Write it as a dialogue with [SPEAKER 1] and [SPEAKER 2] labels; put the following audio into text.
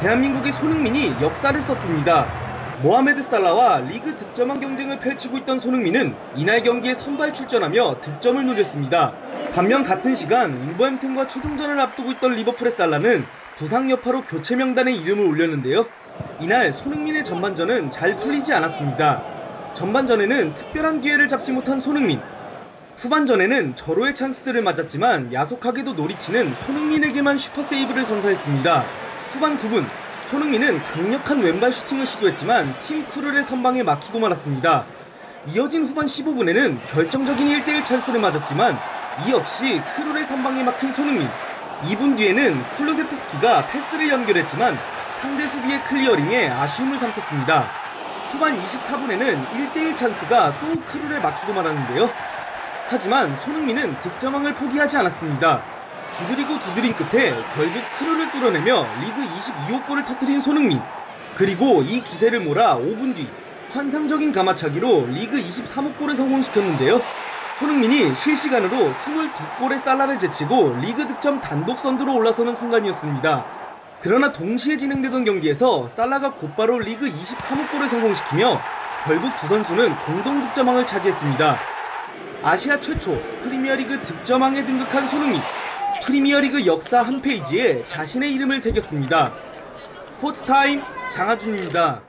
[SPEAKER 1] 대한민국의 손흥민이 역사를 썼습니다. 모하메드 살라와 리그 득점왕 경쟁을 펼치고 있던 손흥민은 이날 경기에 선발 출전하며 득점을 노렸습니다. 반면 같은 시간 울버햄튼과 최종전을 앞두고 있던 리버풀의 살라는 부상 여파로 교체 명단에 이름을 올렸는데요. 이날 손흥민의 전반전은 잘 풀리지 않았습니다. 전반전에는 특별한 기회를 잡지 못한 손흥민. 후반전에는 절호의 찬스들을 맞았지만 야속하게도 노리치는 손흥민에게만 슈퍼세이브를 선사했습니다. 후반 9분 손흥민은 강력한 왼발 슈팅을 시도했지만 팀 크룰의 선방에 막히고 말았습니다. 이어진 후반 15분에는 결정적인 1대1 찬스를 맞았지만 이 역시 크룰의 선방에 막힌 손흥민. 2분 뒤에는 쿨루세프스키가 패스를 연결했지만 상대 수비의 클리어링에 아쉬움을 삼켰습니다. 후반 24분에는 1대1 찬스가 또 크룰에 막히고 말았는데요. 하지만 손흥민은 득점왕을 포기하지 않았습니다. 두드리고 두드린 끝에 결국 크루를 뚫어내며 리그 22호 골을 터뜨린 손흥민. 그리고 이 기세를 몰아 5분 뒤 환상적인 가마차기로 리그 23호 골을 성공시켰는데요. 손흥민이 실시간으로 22골의 살라를 제치고 리그 득점 단독 선두로 올라서는 순간이었습니다. 그러나 동시에 진행되던 경기에서 살라가 곧바로 리그 23호 골을 성공시키며 결국 두 선수는 공동 득점왕을 차지했습니다. 아시아 최초 프리미어리그 득점왕에 등극한 손흥민. 프리미어리그 역사 한 페이지에 자신의 이름을 새겼습니다. 스포츠타임 장하준입니다.